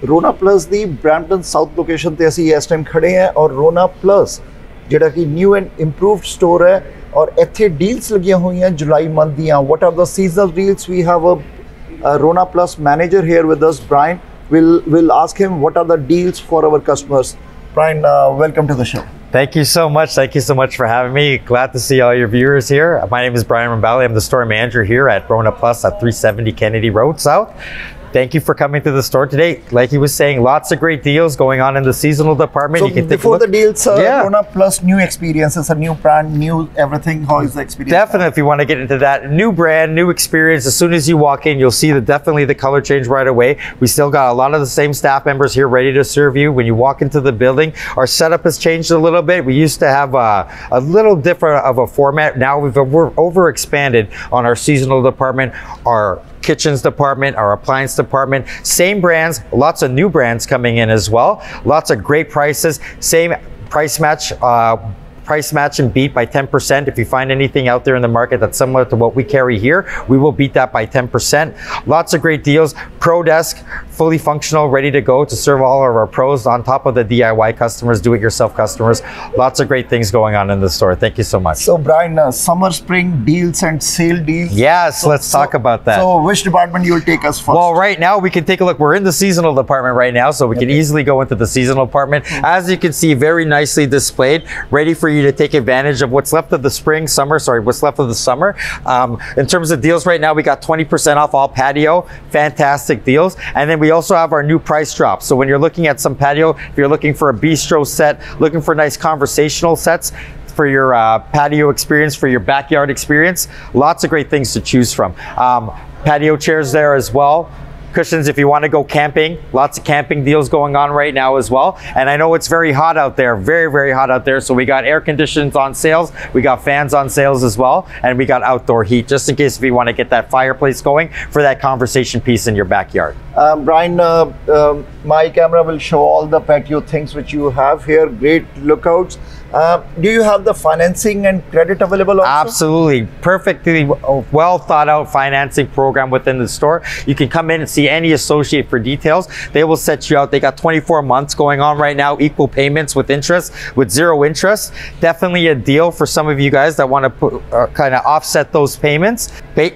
ਰੋਨਾ plus ਦੀ Brampton south location ਤੇ ਅਸੀਂ ਇਸ ਟਾਈਮ ਖੜੇ ਹਾਂ ਔਰ ਰੋਨਾ ਪਲੱਸ ਜਿਹੜਾ ਕਿ ਨਿਊ ਐਂਡ ਇੰਪਰੂਵਡ ਸਟੋਰ ਹੈ ਔਰ ਇੱਥੇ ਡੀਲਸ ਲੱਗੀਆਂ ਹੋਈਆਂ ਜੁਲਾਈ ਮੰਥ ਦੀਆਂ what are the seasonal deals we have a Rona plus manager here with us Brian we'll we'll ask him what are the deals for our customers brian uh, welcome to the show Thank you so much. Thank you so much for having me. Glad to see all your viewers here. My name is Brian Rambali. I'm the store manager here at Rona Plus at 370 Kennedy Road South. Thank you for coming to the store today. Like he was saying, lots of great deals going on in the seasonal department. so you can before the deals uh, Yeah. rona plus new experiences a new brand new everything how is the experience Definitely, if you want to get into that new brand, new experience, as soon as you walk in, you'll see that definitely the color change right away. We still got a lot of the same staff members here ready to serve you. When you walk into the building, our setup has changed a little bit. We used to have a, a little different of a format. Now we've we're over expanded on our seasonal department, our kitchens department, our appliance department. Same brands, lots of new brands coming in as well. Lots of great prices. Same price match. Uh, price match and beat by 10%. If you find anything out there in the market that's similar to what we carry here, we will beat that by 10%. Lots of great deals. Pro Desk, fully functional, ready to go to serve all of our pros on top of the DIY customers, do it yourself customers. Lots of great things going on in the store. Thank you so much. so brian uh, summer spring deals and sale deals yes, let's talk about that. so which department you'll take us first Well, right now we can take a look. We're in the seasonal department right now, so we can easily go into the seasonal department. As you can see, very nicely displayed, ready for you to take advantage of what's left of the spring, summer. Sorry, what's left of the summer. Um, in terms of deals right now, we got 20% off all patio. Fantastic deals. And then we also have our new price drop. So when you're looking at some patio, if you're looking for a bistro set, looking for nice conversational sets, for your uh, patio experience, for your backyard experience. Lots of great things to choose from. Um, patio chairs there as well. Cushions if you want to go camping. Lots of camping deals going on right now as well. And I know it's very hot out there, very, very hot out there. So we got air conditions on sales. We got fans on sales as well. And we got outdoor heat just in case if you want to get that fireplace going for that conversation piece in your backyard. um, brian uh, um, my camera will show all the patio things which you have here great lookouts uh, do you have the financing and credit available also? Absolutely. Perfectly well thought out financing program within the store. You can come in and see any associate for details. They will set you out. They got 24 months going on right now, equal payments with interest, with zero interest. Definitely a deal for some of you guys that want to put, uh, kind of offset those payments.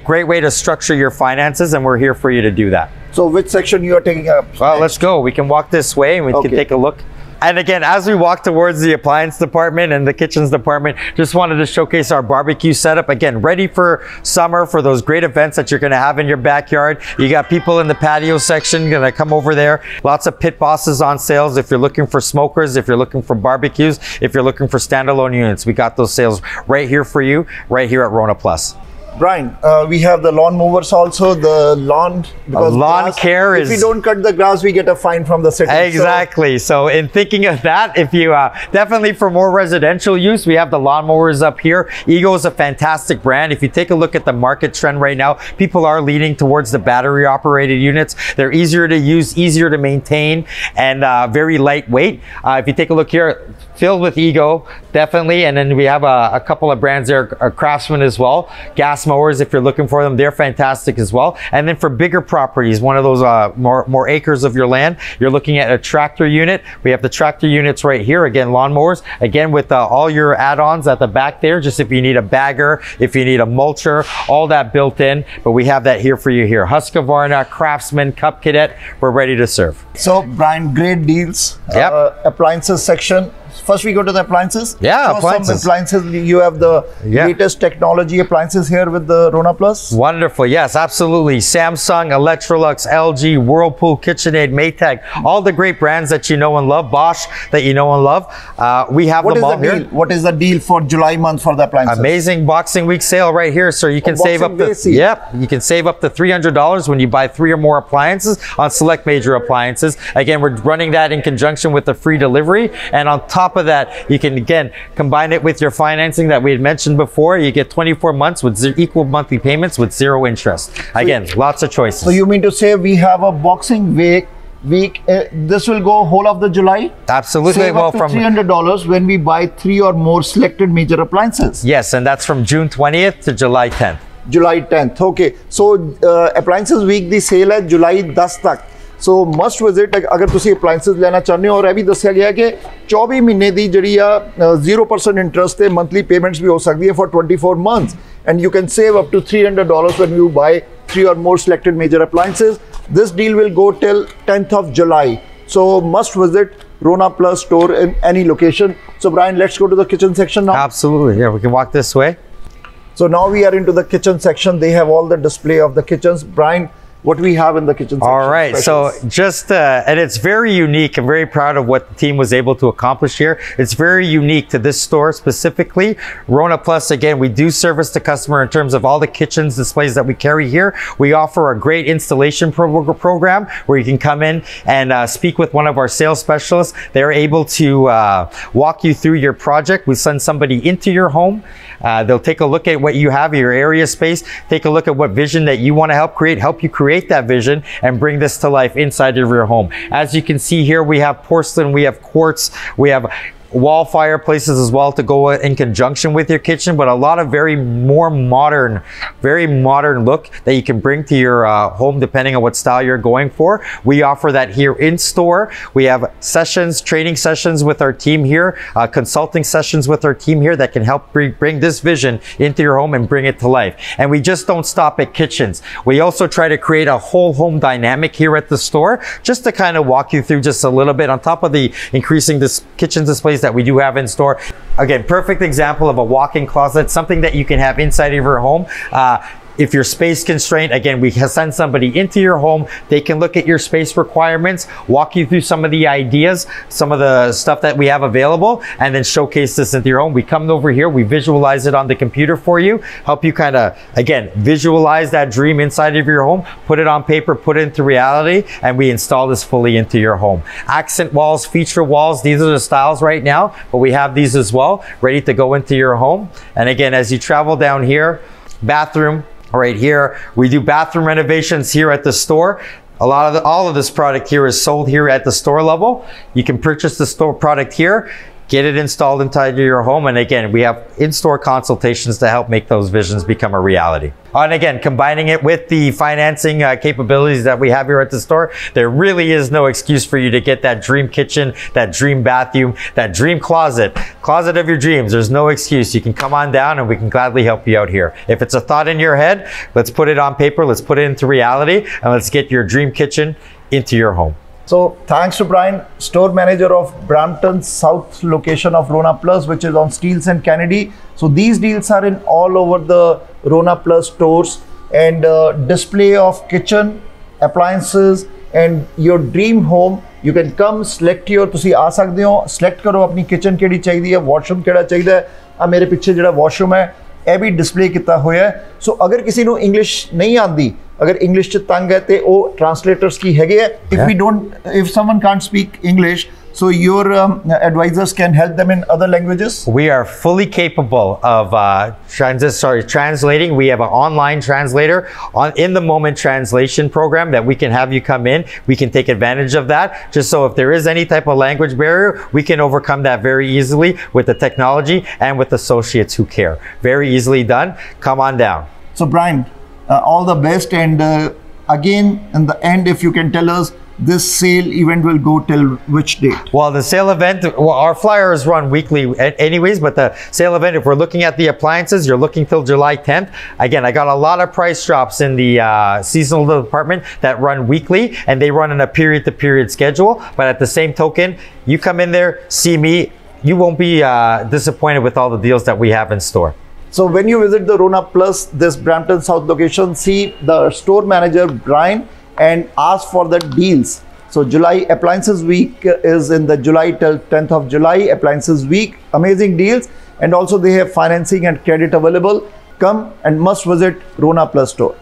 Great way to structure your finances, and we're here for you to do that. so which section you are taking up Well, let's go. We can walk this way and we Okay. can take a look. And again, as we walk towards the appliance department and the kitchens department, just wanted to showcase our barbecue setup. Again, ready for summer for those great events that you're going to have in your backyard. You got people in the patio section to come over there. Lots of pit bosses on sales. If you're looking for smokers, if you're looking for barbecues, if you're looking for standalone units, we got those sales right here for you, right here at Rona Plus. Brian, uh, we have the lawn movers also. The lawn because lawn care if we don't cut the grass, we get a fine from the city. Exactly. So, in thinking of that, if you uh, definitely for more residential use, we have the lawn mowers up here. Ego is a fantastic brand. If you take a look at the market trend right now, people are leaning towards the battery operated units. They're easier to use, easier to maintain, and uh, very lightweight. Uh, if you take a look here, filled with Ego, definitely. And then we have a, a couple of brands there, uh, Craftsman as well. Gas mowers, if you're looking for them, they're fantastic as well. And then for bigger properties, one of those uh, more, more acres of your land, you're looking at a tractor unit. We have the tractor units right here. Again, lawnmowers. Again, with uh, all your add-ons at the back there, just if you need a bagger, if you need a mulcher, all that built in. But we have that here for you here. Husqvarna, Craftsman, Cub Cadet, we're ready to serve. So, Brian, great deals. Yep. Uh, appliances section. First, we go to the appliances. Yeah, Show appliances. Appliances. You have the Yeah. latest technology appliances here with the Rona Plus. Wonderful. Yes, absolutely. Samsung, Electrolux, LG, Whirlpool, KitchenAid, Maytag, all the great brands that you know and love, Bosch that you know and love. Uh, we have What them all the here. deal? What is the deal for July month for the appliances? Amazing Boxing Week sale right here, sir. You can Oh, save up Day yep, you can save up to three hundred dollars when you buy three or more appliances on select major appliances. Again, we're running that in conjunction with the free delivery, and on top of that, you can again combine it with your financing that we had mentioned before. You get twenty four months with ze- equal monthly payments with zero interest. Again, lots of choices. So you mean to say we have a Boxing Week? Week. Uh, this will go whole of the July. Absolutely. Save well, up to from three hundred dollars when we buy three or more selected major appliances. yes, and that's from June twentieth to July tenth. July tenth okay so appliances week the cell है जुलाई 10 तक so must visit अगर तुम ਤੁਸੀਂ appliances चाहते हो और यह भी दसिया गया कि चौबी महीने की जी ज़ीरो परसेंट इंट्रस्ट से मंथली पेमेंट्स भी हो सकती है for twenty four 24 and you can save up to three hundred dollar when you buy three or more selected major appliances this deal will go till tenth of July so must visit Rona Plus store in any location. So Brian, let's go to the kitchen section now. Absolutely. Yeah, we can walk this way. So now we are into the kitchen section. They have all the display of the kitchens. Brian, what we have in the kitchen section? All right. So just, uh, and it's very unique. I'm very proud of what the team was able to accomplish here. It's very unique to this store specifically. Rona Plus, again, we do service the customer in terms of all the kitchens displays that we carry here. We offer a great installation pro- program where you can come in and uh, speak with one of our sales specialists. They're able to uh, walk you through your project. We send somebody into your home. Uh, they'll take a look at what you have, your area space, take a look at what vision that you want to help create, help you create that vision and bring this to life inside of your home. As you can see here, we have porcelain, we have quartz, we have wall fireplaces as well to go in conjunction with your kitchen, but a lot of very more modern, very modern look that you can bring to your uh, home depending on what style you're going for. We offer that here in store. We have sessions, training sessions with our team here, uh, consulting sessions with our team here that can help bring, bring this vision into your home and bring it to life. And we just don't stop at kitchens. We also try to create a whole home dynamic here at the store just to kind of walk you through just a little bit on top of the increasing this kitchen displays that we do have in store. Again, perfect example of a walk-in closet, something that you can have inside of your home. Uh, if you're space constrained, again, we can send somebody into your home. They can look at your space requirements, walk you through some of the ideas, some of the stuff that we have available, and then showcase this into your home. We come over here, we visualize it on the computer for you, help you kind of, again, visualize that dream inside of your home, put it on paper, put it into reality, and we install this fully into your home. Accent walls, feature walls, these are the styles right now, but we have these as well, ready to go into your home. And again, as you travel down here, bathroom, right here. We do bathroom renovations here at the store. A lot of the, all of this product here is sold here at the store level. You can purchase the store product here, get it installed inside your home. And again, we have in-store consultations to help make those visions become a reality. And again, combining it with the financing uh, capabilities that we have here at the store, there really is no excuse for you to get that dream kitchen, that dream bathroom, that dream closet, closet of your dreams. There's no excuse. You can come on down and we can gladly help you out here. If it's a thought in your head, let's put it on paper, let's put it into reality, and let's get your dream kitchen into your home. So thanks to Brian, store manager of Brampton's South location of Rona Plus, which is on Steels and Kennedy. So these deals are in all over the Rona Plus stores and uh, display of kitchen appliances and your dream home. You can come select your ਤੁਸੀਂ ਆ ਸਕਦੇ ਹੋ select ਕਰੋ ਆਪਣੀ kitchen ਕਿਹੜੀ ਚਾਹੀਦੀ ਹੈ washroom ਕਿਹੜਾ ਚਾਹੀਦਾ ਹੈ ਆ ਮੇਰੇ ਪਿੱਛੇ ਜਿਹੜਾ washroom ਹੈ ਇਹ ਵੀ ਡਿਸਪਲੇ ਕੀਤਾ ਹੋਇਆ ਹੈ ਸੋ ਅਗਰ ਕਿਸੇ ਨੂੰ ਇੰਗਲਿਸ਼ ਨਹੀਂ ਆਂਦੀ ਅਗਰ ਇੰਗਲਿਸ਼ ਚ ਤੰਗ ਹੈ ਤੇ ਉਹ ਟਰਾਂਸਲੇਟਰਸ ਕੀ ਹੈਗੇ ਆ if we don't if someone can't speak English so your um, advisors can help them in other languages We are fully capable of uh, transit, sorry, translating. We have an online translator on in the moment translation program that we can have you come in. We can take advantage of that. Just so if there is any type of language barrier, we can overcome that very easily with the technology and with associates who care. Very easily done. Come on down. so brian uh, all the best and uh, again in the end if you can tell us this sale event will go till which date Well, the sale event, well, our flyers run weekly anyways, but the sale event, if we're looking at the appliances, you're looking till July 10th. Again, I got a lot of price drops in the uh, seasonal department that run weekly and they run on a period to period schedule. But at the same token, you come in there, see me, you won't be uh, disappointed with all the deals that we have in store. So when you visit the Rona Plus, this Brampton South location, see the store manager Brian and ask for the deals. So July Appliances Week is in the July till 10th of July Appliances Week. Amazing deals and also they have financing and credit available. Come and must visit Rona Plus store.